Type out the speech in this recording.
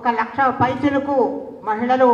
ఒక లక్ష పైసలకు మహిళలు